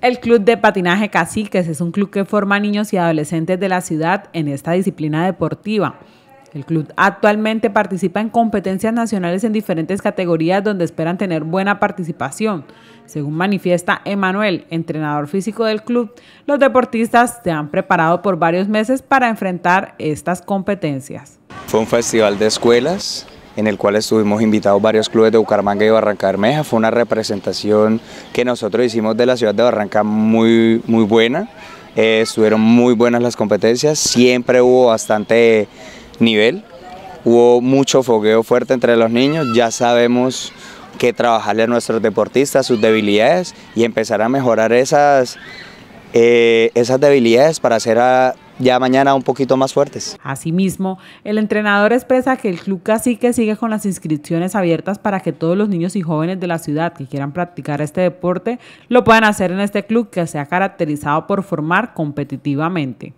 El Club de Patinaje Caciques es un club que forma niños y adolescentes de la ciudad en esta disciplina deportiva. El club actualmente participa en competencias nacionales en diferentes categorías donde esperan tener buena participación. Según manifiesta Emanuel, entrenador físico del club, los deportistas se han preparado por varios meses para enfrentar estas competencias. Fue un festival de escuelas en el cual estuvimos invitados varios clubes de Bucaramanga y Barranca Bermeja. Fue una representación que nosotros hicimos de la ciudad de Barranca muy, muy buena. Eh, estuvieron muy buenas las competencias, siempre hubo bastante nivel. Hubo mucho fogueo fuerte entre los niños, ya sabemos que trabajarle a nuestros deportistas sus debilidades y empezar a mejorar esas, eh, esas debilidades para hacer ya mañana un poquito más fuertes. Asimismo, el entrenador expresa que el Club Cacique sigue con las inscripciones abiertas para que todos los niños y jóvenes de la ciudad que quieran practicar este deporte lo puedan hacer en este club que se ha caracterizado por formar competitivamente.